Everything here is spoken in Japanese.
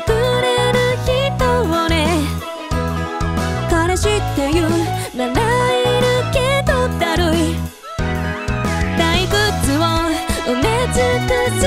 てくれる人をね。彼氏っていうならいるけどだるい。退屈を埋め尽くす